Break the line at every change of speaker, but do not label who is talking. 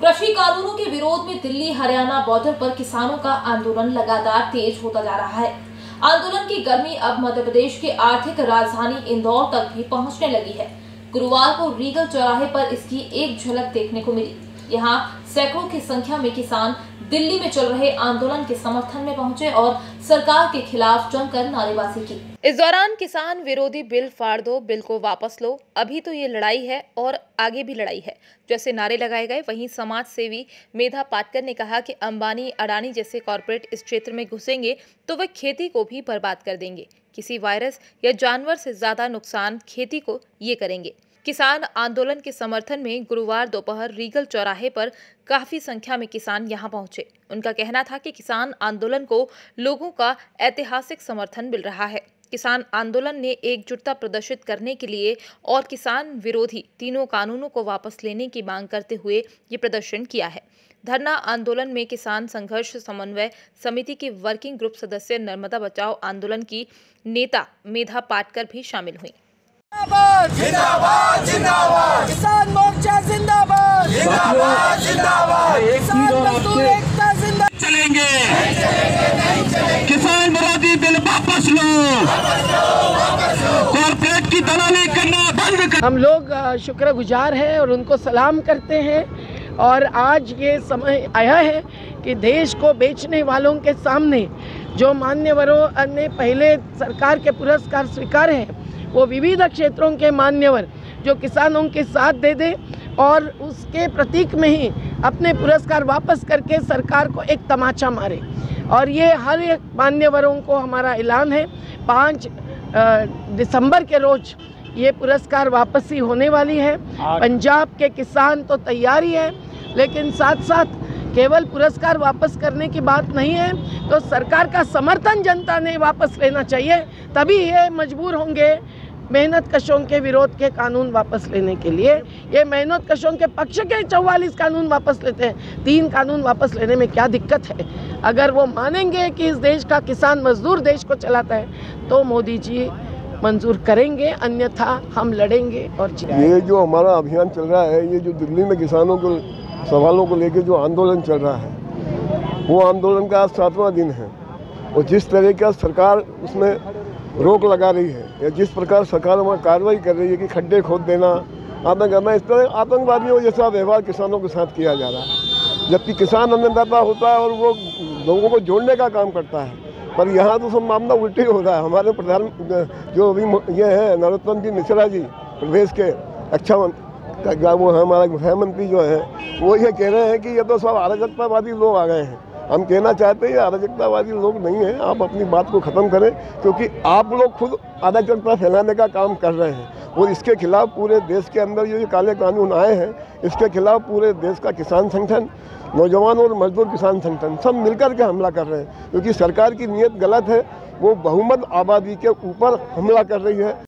कृषि कानूनों के विरोध में दिल्ली, हरियाणा बॉर्डर पर किसानों का आंदोलन लगातार तेज होता जा रहा है। आंदोलन की गर्मी अब मध्य प्रदेश के आर्थिक राजधानी इंदौर तक भी पहुँचने लगी है। गुरुवार को रीगल चौराहे पर इसकी एक झलक देखने को मिली। यहाँ सैकड़ों की संख्या में किसान दिल्ली में चल रहे आंदोलन के समर्थन में पहुँचे और सरकार के खिलाफ जमकर नारेबाजी की। इस दौरान किसान विरोधी बिल फाड़ दो, बिल को वापस लो। अभी तो ये लड़ाई है और आगे भी लड़ाई है। जैसे नारे लगाए गए, वहीं समाज सेवी मेधा पाटकर ने कहा कि अंबानी, अडानी जैसे कॉरपोरेट इस क्षेत्र में घुसेंगे तो वे खेती को भी बर्बाद कर देंगे। किसी वायरस या जानवर से ज़्यादा नुकसान खेती को ये करेंगे। किसान आंदोलन के समर्थन में गुरुवार दोपहर रीगल चौराहे पर काफ़ी संख्या में किसान यहाँ पहुँचे। उनका कहना था कि किसान आंदोलन को लोगों का ऐतिहासिक समर्थन मिल रहा है। किसान आंदोलन ने एकजुटता प्रदर्शित करने के लिए और किसान विरोधी तीनों कानूनों को वापस लेने की मांग करते हुए ये प्रदर्शन किया है। धरना आंदोलन में किसान संघर्ष समन्वय समिति की वर्किंग ग्रुप सदस्य नर्मदा बचाओ आंदोलन की नेता मेधा पाटकर भी शामिल हुई।
चलेंगे। किसान विरोधी बिल वापस लो। कॉर्पोरेट की दलाली करना बंद कर
हम लोग शुक्रगुजार हैं और उनको सलाम करते हैं और आज ये समय आया है कि देश को बेचने वालों के सामने जो मान्यवरों ने पहले सरकार के पुरस्कार स्वीकार हैं वो विविध क्षेत्रों के मान्यवर जो किसानों के साथ दे दे और उसके प्रतीक में ही अपने पुरस्कार वापस करके सरकार को एक तमाचा मारे। और ये हर एक मान्यवरों को हमारा ऐलान है पाँच दिसंबर के रोज़ ये पुरस्कार वापसी होने वाली है। पंजाब के किसान तो तैयार ही है लेकिन साथ साथ केवल पुरस्कार वापस करने की बात नहीं है तो सरकार का समर्थन जनता ने वापस लेना चाहिए तभी ये मजबूर होंगे मेहनत कशों के विरोध के कानून वापस लेने के लिए, ये मेहनत कशों के पक्ष के चौवालीस कानून वापस लेते हैं। तीन कानून वापस लेने में क्या दिक्कत है? अगर वो मानेंगे कि इस देश का किसान मजदूर देश को चलाता है तो मोदी जी मंजूर करेंगे, अन्यथा हम लड़ेंगे और
ये जो हमारा अभियान चल रहा है, ये जो दिल्ली में किसानों को, सवालों को लेकर जो आंदोलन चल रहा है, वो आंदोलन का आज सातवां दिन है। और जिस तरह का सरकार उसमें रोक लगा रही है। या जिस प्रकार सरकार वहाँ कार्रवाई कर रही है कि खड्डे खोद देना, आतंक करना इस तरह आतंकवादियों जैसा व्यवहार किसानों के साथ किया जा रहा है। जबकि किसान अन्नदाता होता है और वो लोगों को जोड़ने का काम करता है। पर यहाँ तो सब मामला उल्टी हो रहा है। हमारे प्रधान, जो अभी ये है, नरोत्तम जी मिश्रा जी, प्रदेश के मंत्री वो हमारा गृह मंत्री जो है, वो ये कह रहे हैं कि ये तो सब अराजकतावादी लोग आ गए हैं। हम कहना चाहते हैं, अराजकतावादी लोग नहीं हैं, आप अपनी बात को ख़त्म करें, क्योंकि आप लोग खुद अराजकता फैलाने का काम कर रहे हैं। और इसके खिलाफ पूरे देश के अंदर ये काले कानून आए हैं, इसके खिलाफ पूरे देश का किसान संगठन, नौजवान और मजदूर किसान संगठन, सब मिलकर के हमला कर रहे हैं। क्योंकि सरकार की नीयत गलत है, वो बहुमत आबादी के ऊपर हमला कर रही है।